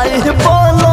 आए बोलो